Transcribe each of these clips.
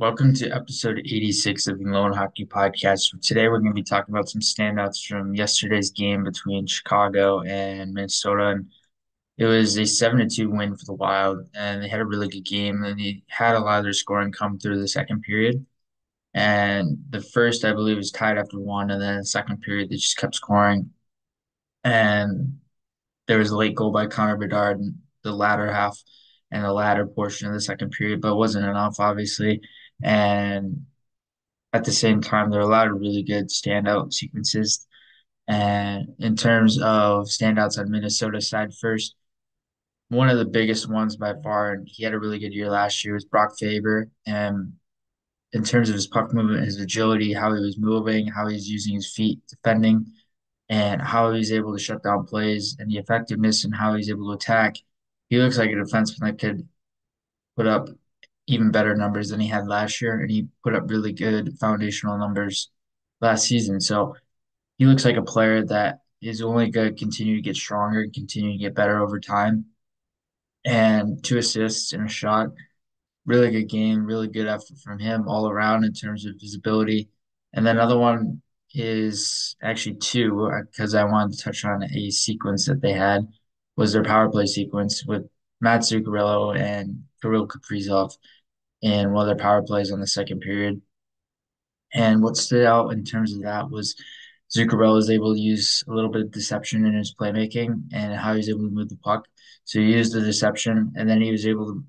Welcome to episode 86 of the Loane Hockey Podcast. Today we're going to be talking about some standouts from yesterday's game between Chicago and Minnesota. And it was a 7 to 2 win for the Wild, and they had a really good game. And they had a lot of their scoring come through the second period. And the first, I believe, was tied after one, and then the second period, they just kept scoring. And there was a late goal by Connor Bedard in the latter half and the latter portion of the second period, but it wasn't enough, obviously. And at the same time, there are a lot of really good standout sequences. And in terms of standouts on Minnesota side first, one of the biggest ones by far, and he had a really good year last year, was Brock Faber. And in terms of his puck movement, his agility, how he was moving, how he's using his feet defending, and how he's able to shut down plays, and the effectiveness and how he's able to attack, he looks like a defenseman that could put up even better numbers than he had last year, and he put up really good foundational numbers last season. So he looks like a player that is only going to continue to get stronger, and continue to get better over time. And two assists and a shot, really good game, really good effort from him all around in terms of his ability. And then another one is actually two, because I wanted to touch on a sequence that they had was their power play sequence with Matt Zuccarello and Kirill Kaprizov in one of their power plays on the second period. And what stood out in terms of that was Zuccarello was able to use a little bit of deception in his playmaking and how he was able to move the puck. So he used the deception, and then he was able to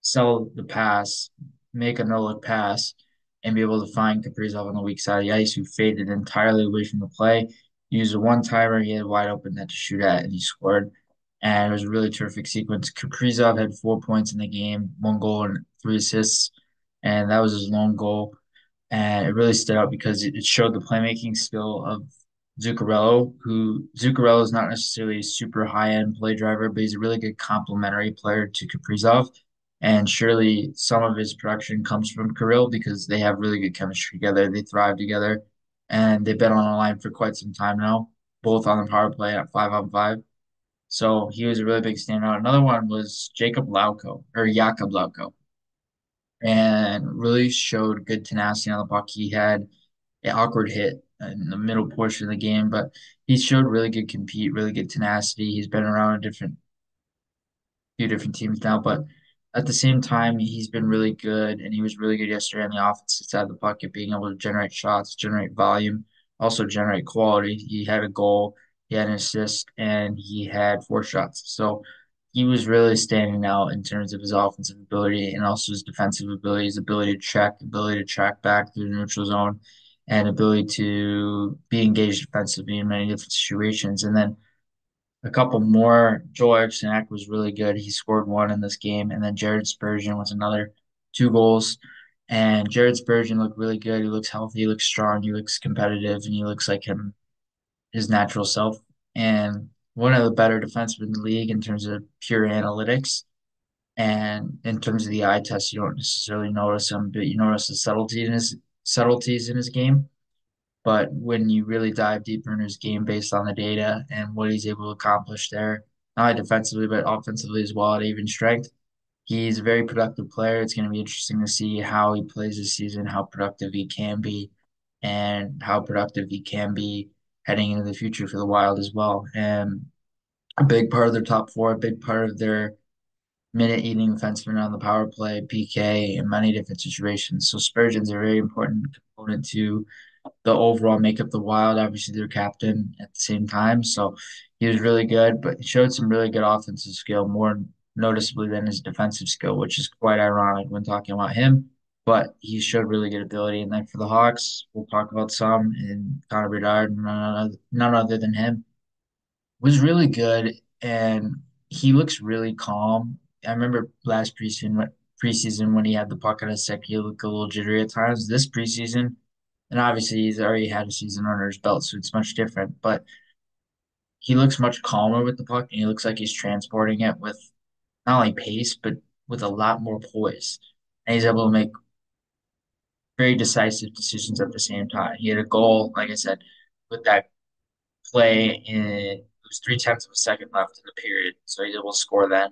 sell the pass, make a no look pass, and be able to find Kaprizov on the weak side of the ice, who faded entirely away from the play. He used a one timer, he had wide open net to shoot at, and he scored. And it was a really terrific sequence. Kaprizov had four points in the game, one goal and three assists, and that was his lone goal. And it really stood out because it showed the playmaking skill of Zuccarello, who Zuccarello is not necessarily a super high end play driver, but he's a really good complementary player to Kaprizov. And surely some of his production comes from Kirill because they have really good chemistry together. They thrive together, and they've been on the line for quite some time now, both on the power play at five on five. So he was a really big standout. Another one was Jacob Lauko or Jakub Lauko, and really showed good tenacity on the puck. He had an awkward hit in the middle portion of the game, but he showed really good compete, really good tenacity. He's been around a different few different teams now, but at the same time, he's been really good, and he was really good yesterday on the offensive side of the puck at being able to generate shots, generate volume, also generate quality. He had a goal, he had an assist, and he had four shots. So he was really standing out in terms of his offensive ability and also his defensive ability, his ability to check, ability to track back through the neutral zone, and ability to be engaged defensively in many different situations. And then a couple more. Joel Eriksson was really good. He scored one in this game, and then Jared Spurgeon was another two goals. And Jared Spurgeon looked really good. He looks healthy. He looks strong. He looks competitive, and he looks like him, his natural self. And one of the better defensemen in the league in terms of pure analytics. And in terms of the eye test, you don't necessarily notice him, but you notice the subtlety in his subtleties in his game. But when you really dive deeper in his game based on the data and what he's able to accomplish there, not only defensively but offensively as well at even strength, he's a very productive player. It's going to be interesting to see how he plays this season, how productive he can be, and how productive he can be heading into the future for the Wild as well. And a big part of their top four, a big part of their minute eating defenseman on the power play, PK, in many different situations. So Spurgeon's a very important component to the overall makeup of the Wild. Obviously, their captain at the same time, so he was really good. But showed some really good offensive skill, more noticeably than his defensive skill, which is quite ironic when talking about him. But he showed really good ability. And then for the Hawks, we'll talk about some. And Connor Bedard, none other, none other than him, was really good. And he looks really calm. I remember last preseason, preseason when he had the puck on his stick, he looked a little jittery at times. This preseason, and obviously he's already had a season under his belt, so it's much different. But he looks much calmer with the puck, and he looks like he's transporting it with not only pace, but with a lot more poise. And he's able to make very decisive decisions at the same time. He had a goal, like I said, with that play in it was three tenths of a second left in the period, so he's able to score then.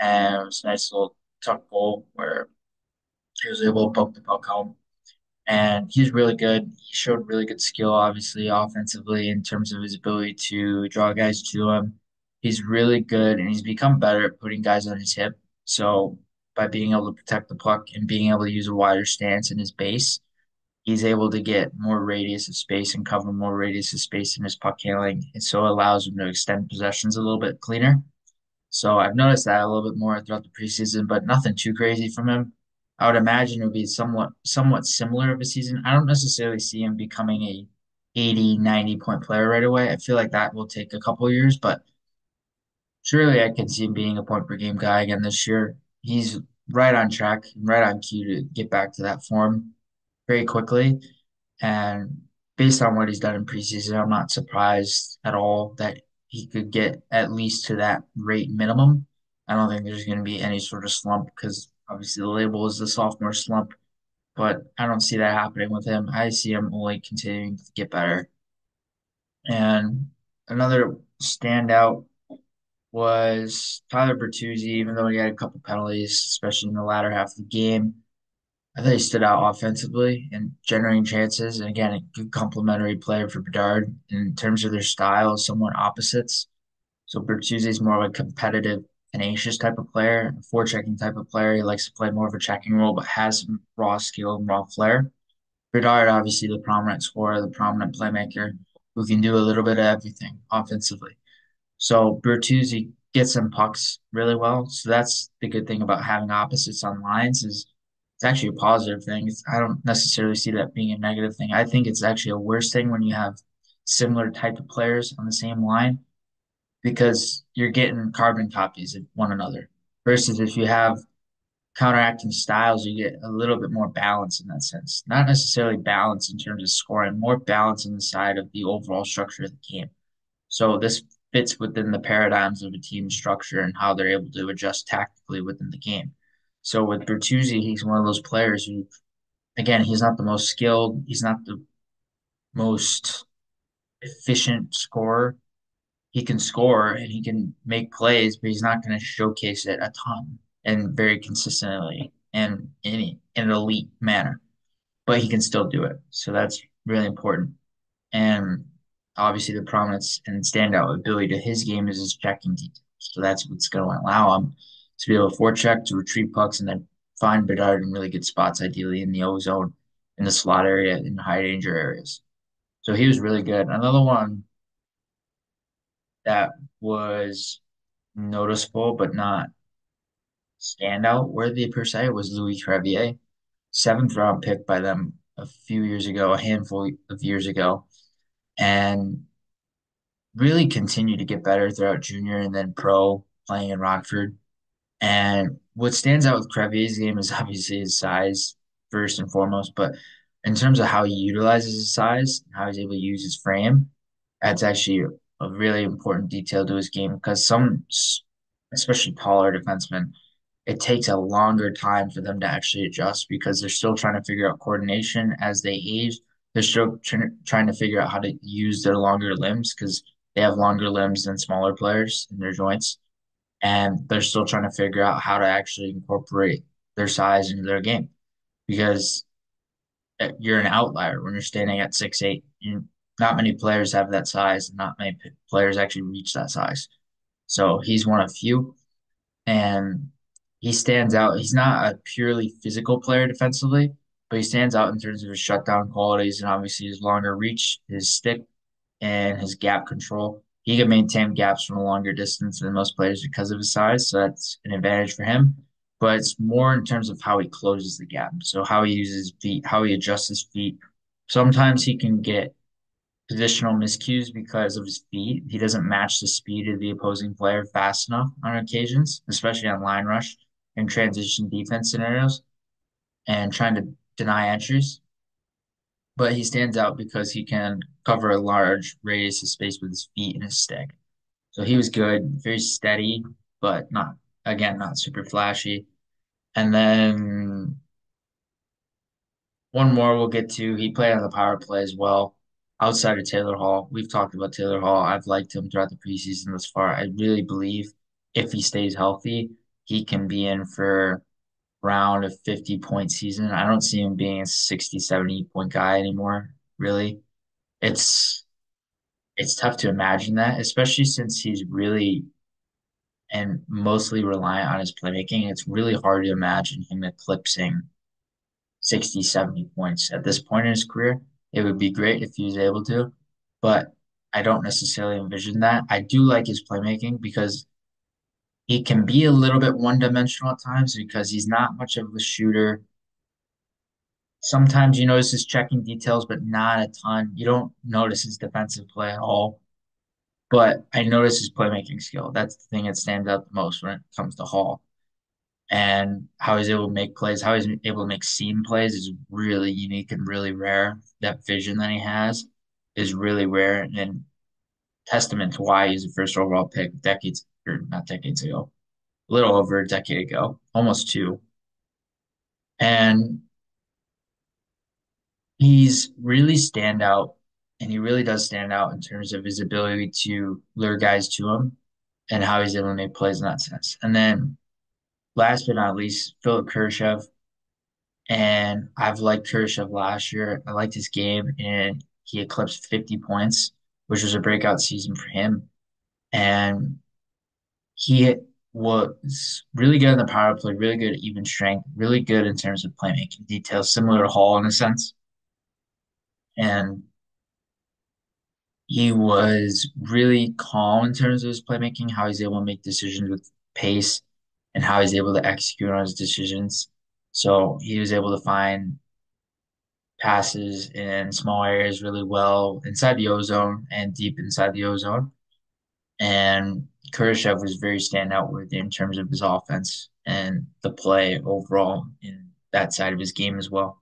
And it was a nice little tuck goal where He was able to poke the puck home. And he's really good. He showed really good skill, obviously, offensively, in terms of his ability to draw guys to him. He's really good, and he's become better at putting guys on his hip. So, by being able to protect the puck and being able to use a wider stance in his base, he's able to get more radius of space and cover more radius of space in his puck handling. And so it allows him to extend possessions a little bit cleaner. So I've noticed that a little bit more throughout the preseason, but nothing too crazy from him. I would imagine it would be somewhat somewhat similar of a season. I don't necessarily see him becoming a 80, 90 point player right away. I feel like that will take a couple years, but surely I can see him being a point per game guy again this year. He's right on track, right on cue to get back to that form very quickly. And based on what he's done in preseason, I'm not surprised at all that he could get at least to that rate minimum. I don't think there's going to be any sort of slump because obviously the label is the sophomore slump, but I don't see that happening with him. I see him only continuing to get better. And another standout was Tyler Bertuzzi, even though he had a couple penalties, especially in the latter half of the game. I thought he stood out offensively and generating chances. And again, a good complementary player for Bedard in terms of their style, somewhat opposites. So Bertuzzi is more of a competitive, tenacious type of player, a forechecking type of player. He likes to play more of a checking role, but has some raw skill and raw flair. Bedard, obviously, the prominent scorer, the prominent playmaker, who can do a little bit of everything offensively. So Bertuzzi gets some pucks really well. So that's the good thing about having opposites on lines is it's actually a positive thing. It's, I don't necessarily see that being a negative thing. I think it's actually a worse thing when you have similar type of players on the same line because you're getting carbon copies of one another. Versus if you have counteracting styles, you get a little bit more balance in that sense. Not necessarily balance in terms of scoring, more balance on the side of the overall structure of the game. So this fits within the paradigms of a team structure and how they're able to adjust tactically within the game. So with Bertuzzi, he's one of those players who, again, he's not the most skilled, he's not the most efficient scorer. He can score and he can make plays, but he's not going to showcase it a ton and very consistently and in, in an elite manner. But he can still do it. So that's really important. And obviously the prominence and standout ability to his game is his checking details. So that's what's going to allow him to be able to forecheck, to retrieve pucks, and then find Bedard in really good spots, ideally in the O zone, in the slot area, in high danger areas. So he was really good. Another one that was noticeable but not standout worthy per se was Louis Crevier, seventh round pick by them a few years ago, a handful of years ago, and really continue to get better throughout junior and then pro playing in Rockford. And what stands out with Crevier's game is obviously his size, first and foremost, but in terms of how he utilizes his size, how he's able to use his frame, that's actually a really important detail to his game because some, especially taller defensemen, it takes a longer time for them to actually adjust because they're still trying to figure out coordination as they age. They're still tr- trying to figure out how to use their longer limbs because they have longer limbs than smaller players in their joints and they're still trying to figure out how to actually incorporate their size into their game because eh, you're an outlier when you're standing at six eight. Not many players have that size, not many players actually reach that size. So he's one of few, and he stands out. He's not a purely physical player defensively, but he stands out in terms of his shutdown qualities and obviously his longer reach, his stick, and his gap control he can maintain gaps from a longer distance than most players because of his size, so that's an advantage for him. But it's more in terms of how he closes the gap. So how he uses feet, how he adjusts his feet. Sometimes he can get positional miscues because of his feet. He doesn't match the speed of the opposing player fast enough on occasions, especially on line rush and transition defense scenarios and trying to deny entries but he stands out because he can cover a large radius of space with his feet and his stick. So he was good, very steady, but not again not super flashy. And then one more we'll get to. He played on the power play as well. Outside of Taylor Hall, we've talked about Taylor Hall. I've liked him throughout the preseason thus far. I really believe if he stays healthy, he can be in for around a 50 point season. I don't see him being a 60, 70 point guy anymore, really. It's it's tough to imagine that, especially since he's really and mostly reliant on his playmaking. It's really hard to imagine him eclipsing 60, 70 points at this point in his career. It would be great if he was able to, but I don't necessarily envision that. I do like his playmaking because he can be a little bit one-dimensional at times because he's not much of a shooter. Sometimes you notice his checking details, but not a ton. You don't notice his defensive play at all. But I notice his playmaking skill. That's the thing that stands out the most when it comes to Hall. And how he's able to make plays, how he's able to make seam plays is really unique and really rare. That vision that he has is really rare and testament to why he's the first overall pick decades or not decades ago, a little over a decade ago, almost two. And he's really stand out and he really does stand out in terms of his ability to lure guys to him and how he's able to make plays in that sense. And then last but not least, Philipp Kurashev. And I've liked Kurashev last year. I liked his game and he eclipsed 50 points, which was a breakout season for him. And he was really good in the power play, really good at even strength, really good in terms of playmaking details, similar to Hall in a sense. And he was really calm in terms of his playmaking, how he's able to make decisions with pace and how he's able to execute on his decisions. So he was able to find passes in small areas really well inside the O zone and deep inside the O zone. And Kurashev was very standout with in terms of his offense and the play overall in that side of his game as well.